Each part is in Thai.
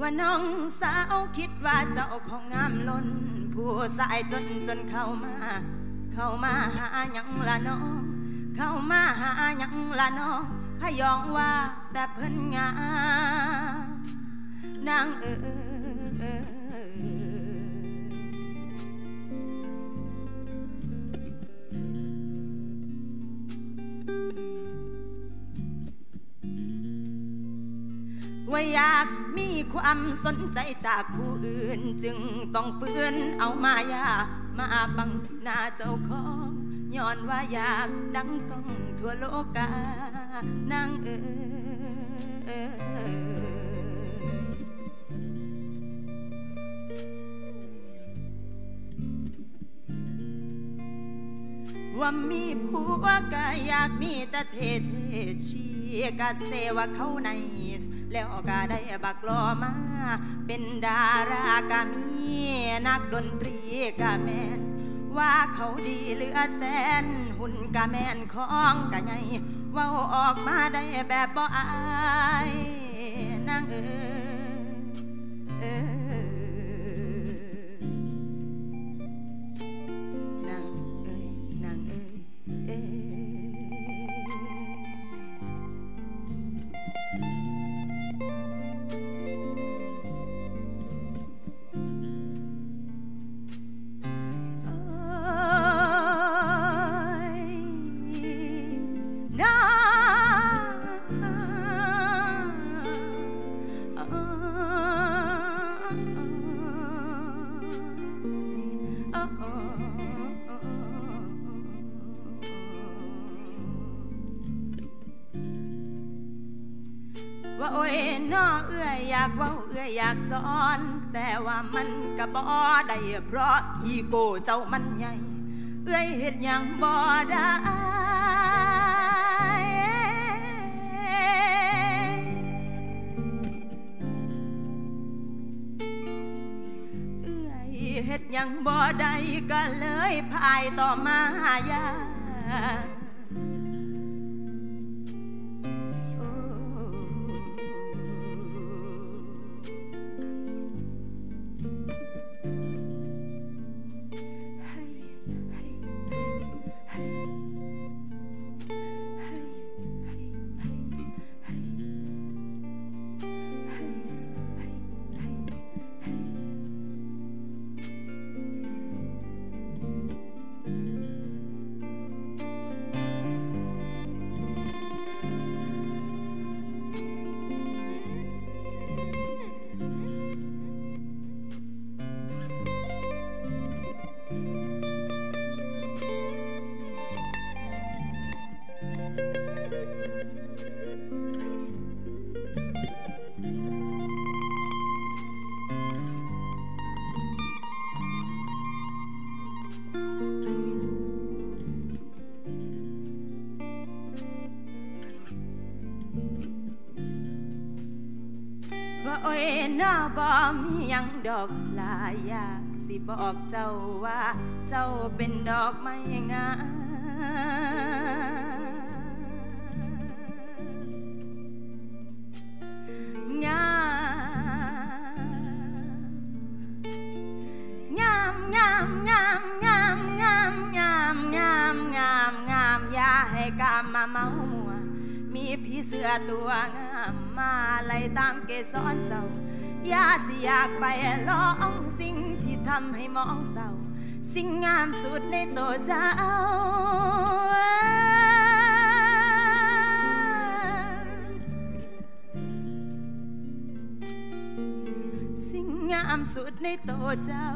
ว่าน้องสาวคิดว่าเจ้าของงามล้น ผู้สายจนจนเข้ามา เข้ามาหาหยังละน้อง เข้ามาหาหยังละน้องพยองว่าแต่เพิ่นงามนางเอ๋ อยากมีความสนใจจากผู้อื่น จึงต้องฝืนเอามายา มาบังหน้าเจ้าของย้อนว่าอยากดังก้องทั่วโลกานางเอ๋ว่ามีผัวก็อยากมีแต่เทเทชีกะเซว่าเขาใน แล้วก็ได้บักลอมา เป็นดารากามีนักดนตรีก็แมน ว่าเขาดีเหลือแสน หุ่นกะแมนของกะไงเว่าออกมาได้แบบบ่อายนางเออเออากเว้าเอื้อยอยากสอน แต่ว่ามันก็บ่ได้เพราะอีโกเจ้ามันใหญ่ เอื้อยเฮ็ดหยังบ่ได้เอ้ยเฮ็ดยังบ่ได้ก็เลยพายต่อมายาว่า มียังดอกลาอยากสิบอกเจ้าว่า เจ้าเป็นดอกไม้งามงามงามงามงามงามงามงามงามงามอย่าให้กามมาเมามัว มีพี่เสือตัวงามมาไล่ตามเกสรเจ้า อย่าสิอยากไปลองสิ่งที่ทำให้มองเศร้า สิ่งงามสุดในตัวเจ้าสิ่งงามสุดในตัวเจ้า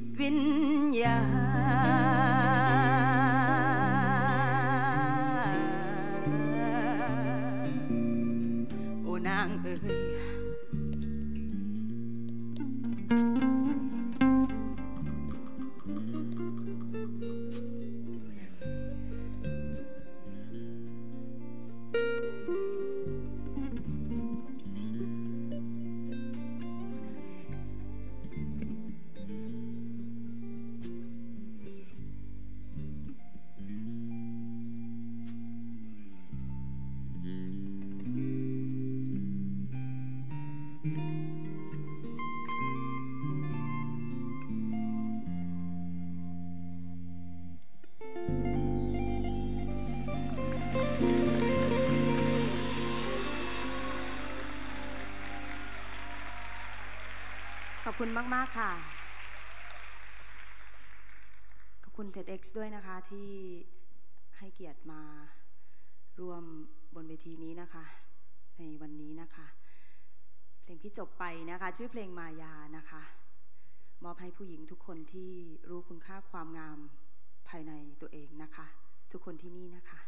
จิตวิญญาณ คุณมาก ๆ ค่ะ ขอบคุณ TEDx ด้วยนะคะที่ให้เกียรติมาร่วมบนเวทีนี้นะคะ ในวันนี้นะคะ เพลงที่จบไปนะคะ ชื่อเพลงมายานะคะ มอบให้ผู้หญิงทุกคนที่รู้คุณค่าความงามภายในตัวเองนะคะ ทุกคนที่นี่นะคะ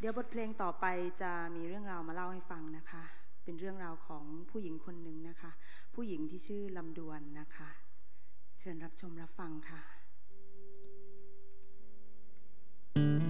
เดี๋ยวบทเพลงต่อไปจะมีเรื่องราวมาเล่าให้ฟังนะคะ เป็นเรื่องราวของผู้หญิงคนหนึ่งนะคะ ผู้หญิงที่ชื่อลำดวนนะคะ เชิญรับชมรับฟังค่ะโ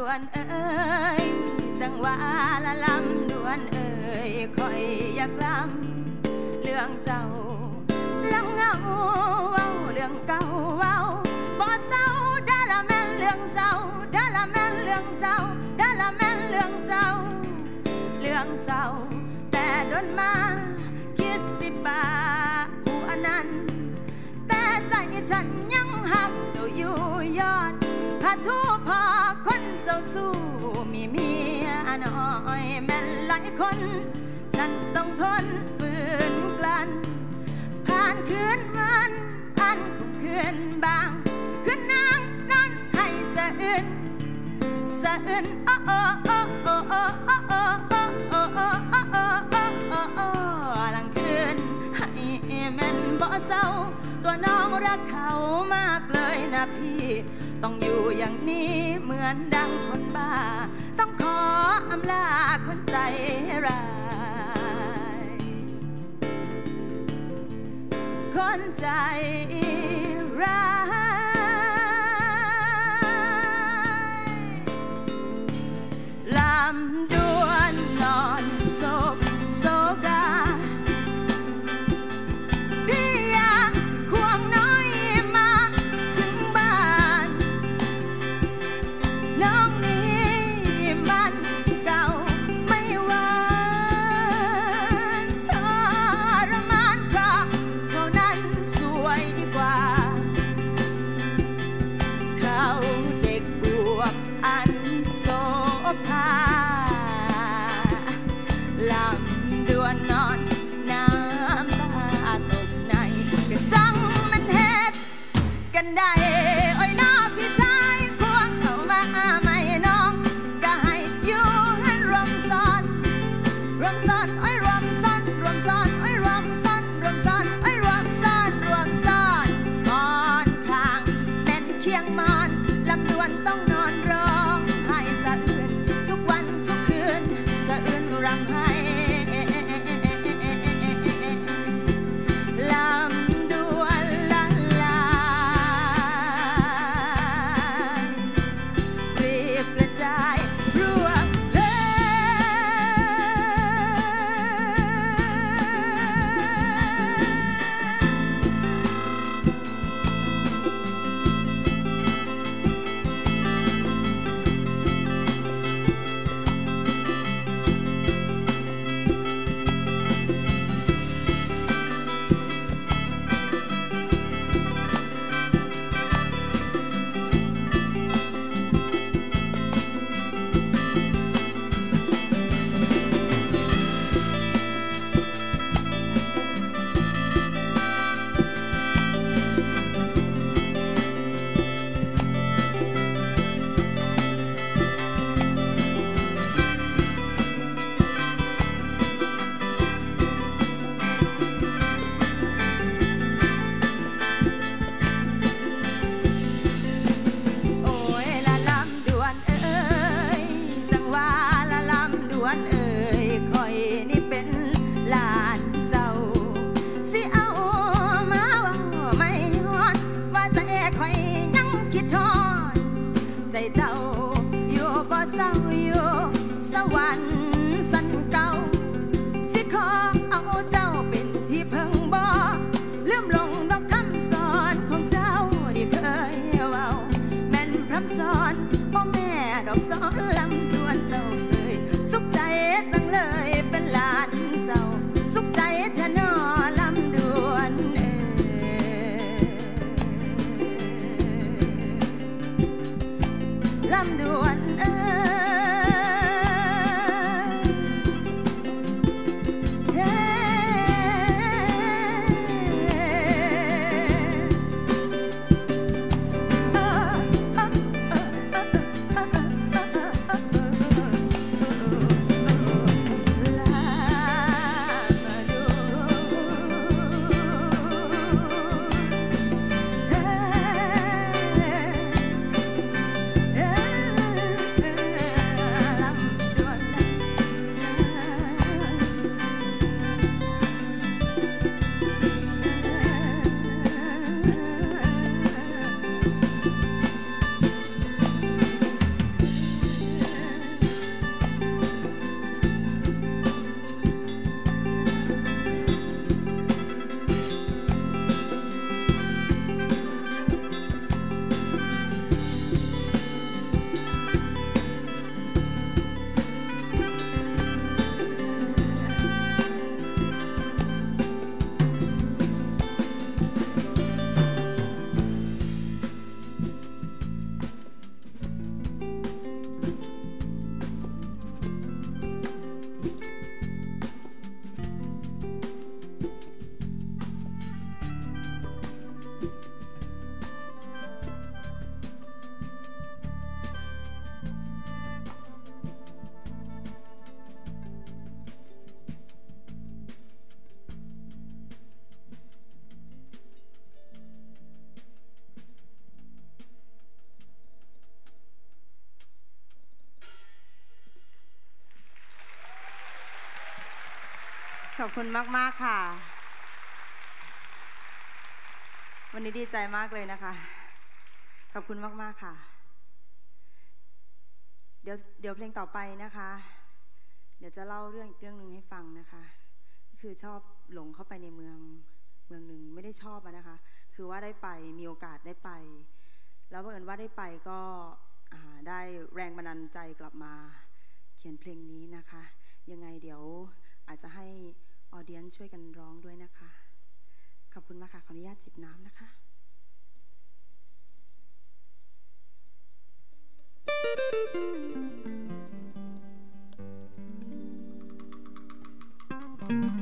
ดวนเอ้ยจังหวะละลำดวนเอ้ยคอยอยากลำเรื่องเจ้าลำเงาเว้าเรื่องเก่าเว้าบ่เศร้าได้ละแม่นเรื่องเจ้าได้ละแม่นเรื่องเจ้าได้ละแม่นเรื่องเจ้า เรื่องเศร้าแต่โดนมาคิดสิบาหัวนั้น แต่ใจฉันยังหักเจ้าอยู่ยอดถ้าทูพอ สู้มีเมียน้อยแม่นหลายคน ฉันต้องทนฝืนกลั้นผ่านคืนวันอันคงคืนบาง คืนนางนอนให้สะอื่นสะอื่นโอ้โอ้โอ้โอ้โอ้โอ้โอ้โอ้โอ้โอ้โอ้โอ้โอ้โอ้โอ้หลังคืนให้แม่นบ่เศร้า ตัวน้องรักเขามากเลยนะพี่ นี้เหมือนดังคนบ้า ต้องขออำลาคนใจร้าย คนใจร้าย 的晚安。 ขอบคุณมาก ๆ ค่ะ วันนี้ดีใจมากเลยนะคะ ขอบคุณมาก ๆ ค่ะ เดี๋ยวเดี๋ยวเพลงต่อไปนะคะ เดี๋ยวจะเล่าเรื่องอีกเรื่องหนึ่งให้ฟังนะคะ คือชอบหลงเข้าไปในเมืองเมืองหนึ่งไม่ได้ชอบนะคะ คือว่าได้ไปมีโอกาสได้ไป แล้วบังเอิญว่าได้ไปก็ได้แรงบันดาลใจกลับมา เขียนเพลงนี้นะคะ ยังไงเดี๋ยวอาจจะให้ ออเดียนช่วยกันร้องด้วยนะคะ ขอบคุณมากค่ะ ขออนุญาตจิบน้ำนะคะเ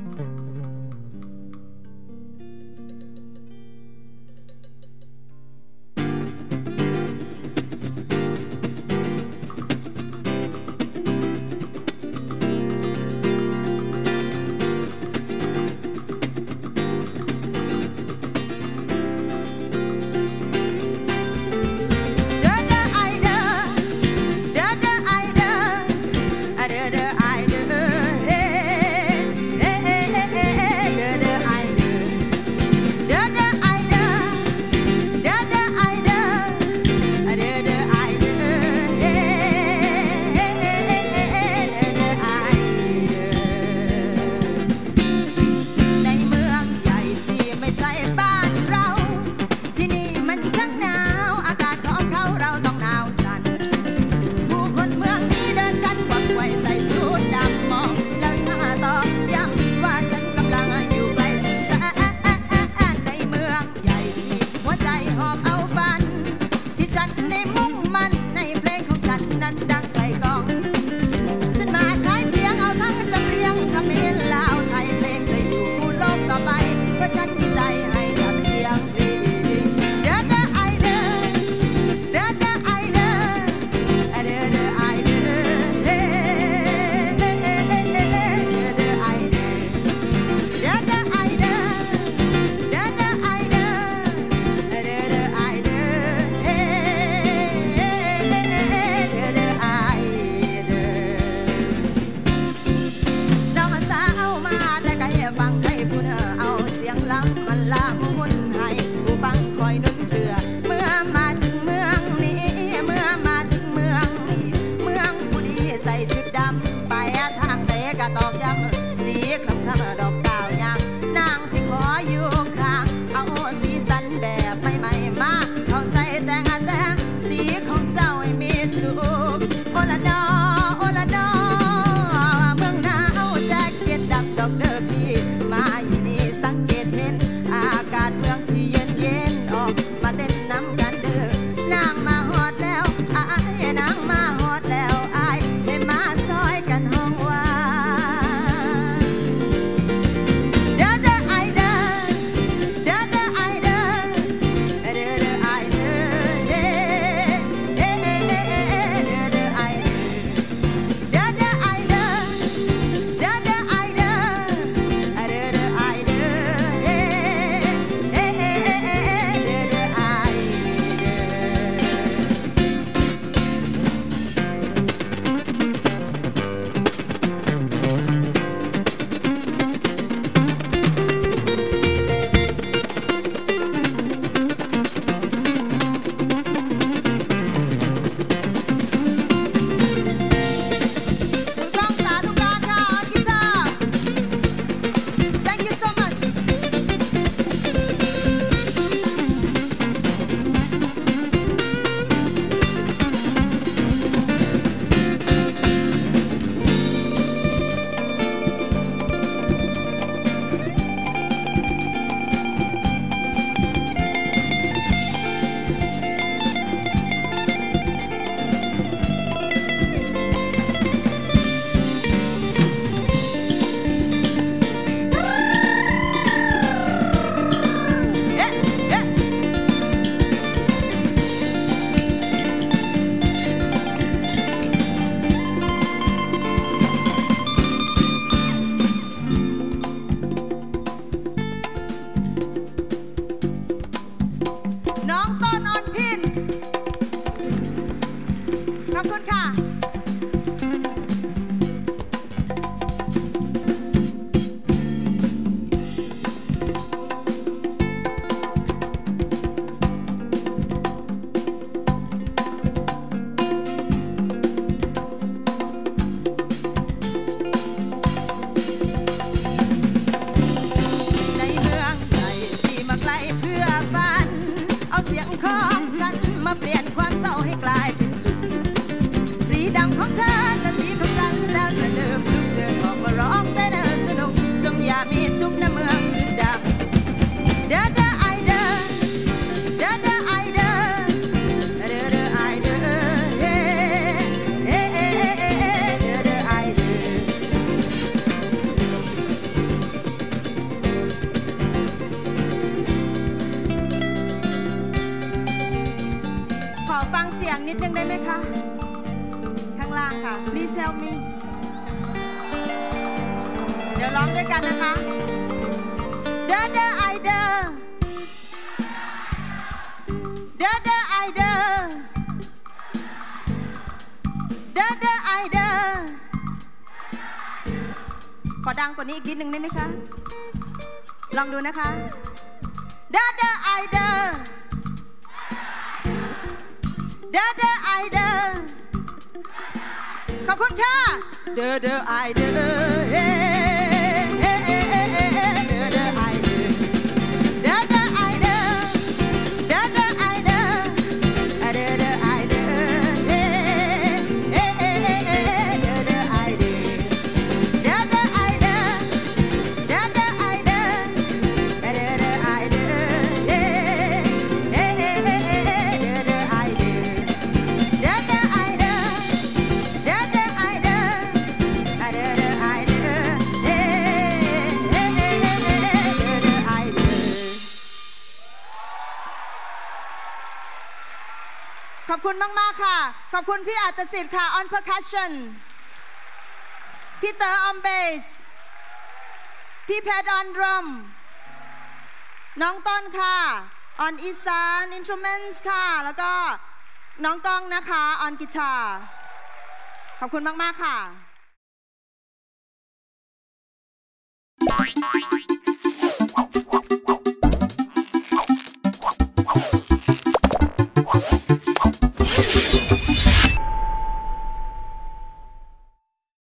ค่ะ please help me เดี๋ยวร้องด้วยกันนะคะ เดอเดอไอเดอเดอเดอไอเดอเดอเดอไอเดอขอดังกว่านี้อีกนิดนึงได้ไหมคะ ลองดูนะคะ เดอเดอไอเดอเดอเดอไอเดอ ขอบคุณค่ะ เดอเดอไอเดอ อบคุณมาก ๆ ค่ะ ขอบคุณพี่อัตสิทธิ์ค่ะ on percussion พี่เต๋อ on bass พี่แพท on drum น้องต้นค่ะ on อีสาน instruments ค่ะ แล้วก็น้องก้องนะคะ on guitar ขอบคุณมาก ๆ ค่ะ